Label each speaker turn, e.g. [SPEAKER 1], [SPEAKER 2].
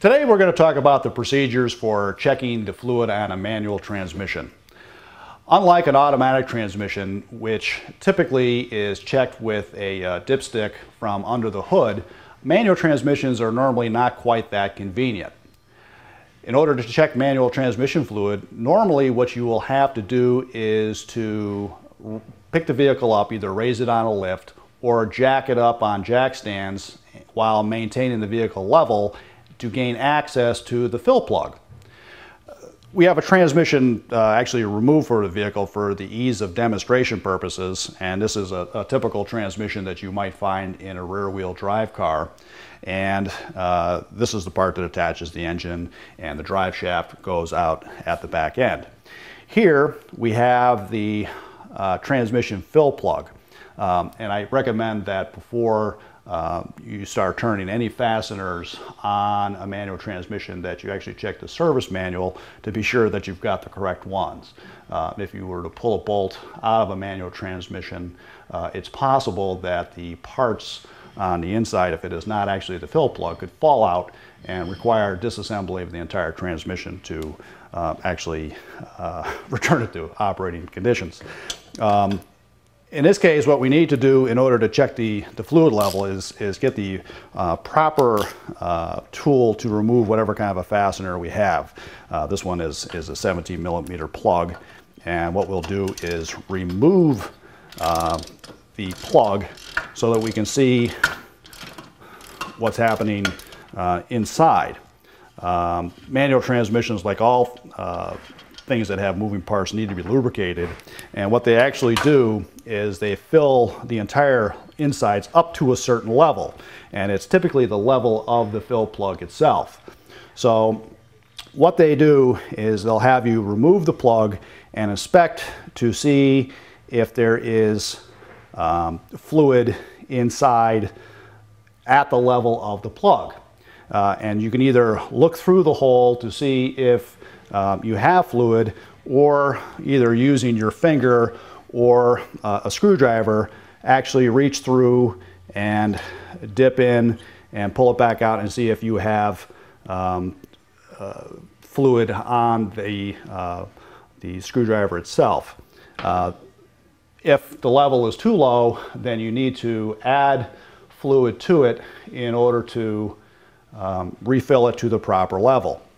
[SPEAKER 1] Today we're going to talk about the procedures for checking the fluid on a manual transmission. Unlike an automatic transmission, which typically is checked with a uh, dipstick from under the hood, manual transmissions are normally not quite that convenient. In order to check manual transmission fluid, normally what you will have to do is to pick the vehicle up, either raise it on a lift or jack it up on jack stands while maintaining the vehicle level to gain access to the fill plug. We have a transmission uh, actually removed for the vehicle for the ease of demonstration purposes, and this is a, a typical transmission that you might find in a rear-wheel drive car. And uh, this is the part that attaches the engine, and the drive shaft goes out at the back end. Here we have the uh, transmission fill plug, um, and I recommend that before uh, you start turning any fasteners on a manual transmission that you actually check the service manual to be sure that you've got the correct ones. Uh, if you were to pull a bolt out of a manual transmission, uh, it's possible that the parts on the inside, if it is not actually the fill plug, could fall out and require disassembly of the entire transmission to uh, actually uh, return it to operating conditions. Um, in this case, what we need to do in order to check the, the fluid level is, is get the uh, proper uh, tool to remove whatever kind of a fastener we have. Uh, this one is, is a 17 millimeter plug. And what we'll do is remove uh, the plug so that we can see what's happening uh, inside. Um, manual transmissions, like all uh, things that have moving parts need to be lubricated. And what they actually do is they fill the entire insides up to a certain level. And it's typically the level of the fill plug itself. So what they do is they'll have you remove the plug and inspect to see if there is um, fluid inside at the level of the plug. Uh, and you can either look through the hole to see if um, you have fluid or either using your finger or uh, a screwdriver actually reach through and dip in and pull it back out and see if you have um, uh, fluid on the, uh, the screwdriver itself. Uh, if the level is too low, then you need to add fluid to it in order to um, refill it to the proper level.